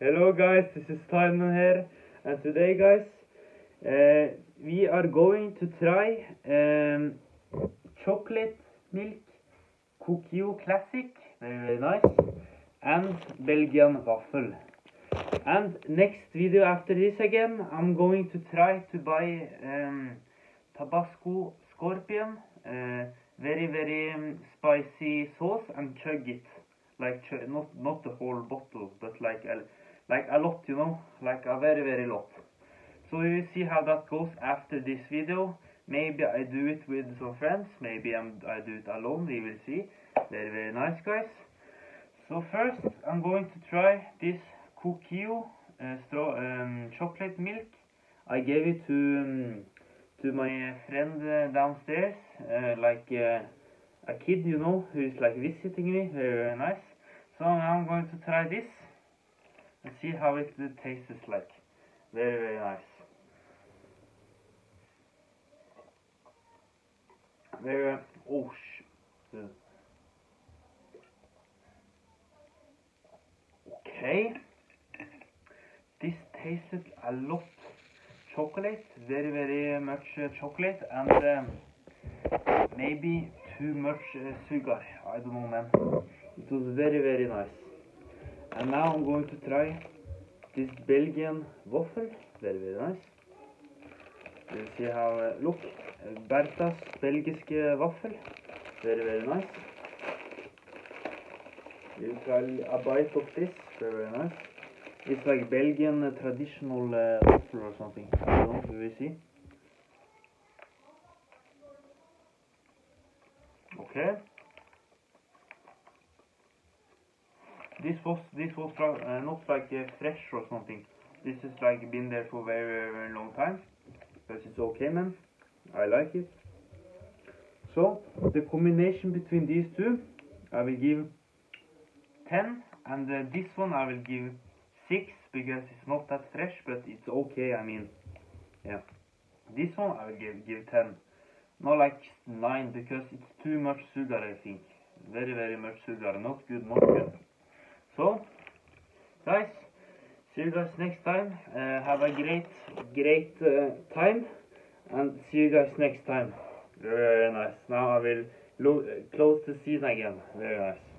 Hello guys, this is Simon here, and today guys, uh, we are going to try um, chocolate milk Cookio Classic, very very nice, and Belgian waffle. And next video after this again, I'm going to try to buy um, Tabasco Scorpion, uh, very very um, spicy sauce, and chug it, like not not the whole bottle, but like a, like a lot, you know, like a very very lot. So we will see how that goes after this video. Maybe I do it with some friends, maybe I'm, I do it alone, we will see. Very very nice guys. So first I'm going to try this Cocio uh, straw, um, chocolate milk. I gave it to um, to my friend uh, downstairs, uh, like uh, a kid, you know, who is like visiting me. Very, nice. So now I'm going to try this and see how it tastes like. Very, very nice. Very, oh, sh Okay. This tasted a lot chocolate, very very much uh, chocolate, and uh, maybe too much uh, sugar. I don't know, man. It was very very nice. And now I'm going to try this Belgian waffle. Very very nice. You see how. Uh, look, uh, Bertas belgiske waffle. Very very nice. You try a bite of this. Very very nice. It's like Belgian uh, traditional uh, or something. I don't will see. Okay. This was this was uh, not like uh, fresh or something. This is like been there for very very, very long time. But it's okay, man. I like it. So the combination between these two, I will give 10, and uh, this one I will give 6 because it's not that fresh, but it's okay. I mean, yeah. This one I will give give 10. Not like 9 because it's too much sugar, I think. Very, very much sugar. Not good, not good. So, guys, see you guys next time. Uh, have a great, great uh, time. And see you guys next time. Very, very nice. Now I will close the season again. Very nice.